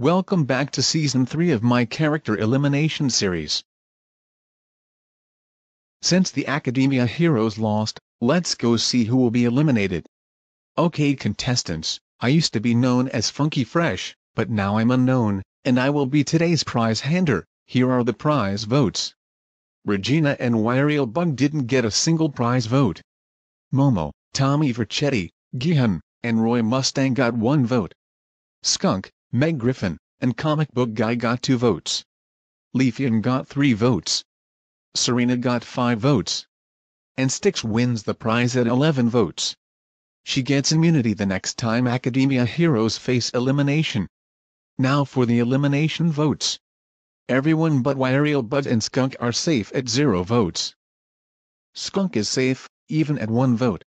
Welcome back to Season 3 of my character elimination series. Since the Academia heroes lost, let's go see who will be eliminated. Okay contestants, I used to be known as Funky Fresh, but now I'm unknown, and I will be today's prize hander. Here are the prize votes. Regina and Wyriel Bug didn't get a single prize vote. Momo, Tommy Vercetti, Gihan, and Roy Mustang got one vote. Skunk, Meg Griffin, and Comic Book Guy got two votes. Leafeon got three votes. Serena got five votes. And Styx wins the prize at 11 votes. She gets immunity the next time Academia heroes face elimination. Now for the elimination votes. Everyone but Wyriel Bud and Skunk are safe at zero votes. Skunk is safe, even at one vote.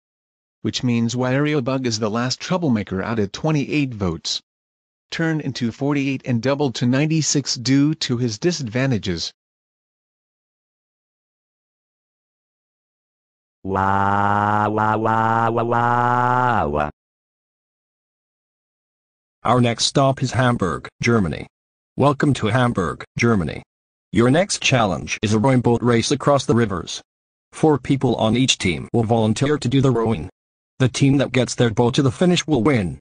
Which means Wyriel Bug is the last troublemaker out at 28 votes turned into 48 and doubled to 96 due to his disadvantages. Wow, wow, wow, wow, wow. Our next stop is Hamburg, Germany. Welcome to Hamburg, Germany. Your next challenge is a rowing boat race across the rivers. Four people on each team will volunteer to do the rowing. The team that gets their boat to the finish will win.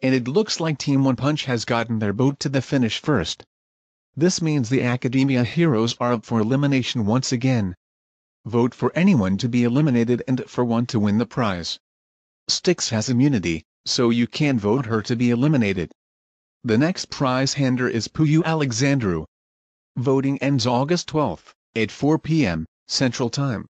And it looks like Team One Punch has gotten their boat to the finish first. This means the Academia heroes are up for elimination once again. Vote for anyone to be eliminated and for one to win the prize. Styx has immunity, so you can't vote her to be eliminated. The next prize hander is Puyu Alexandru. Voting ends August 12, at 4 p.m., Central Time.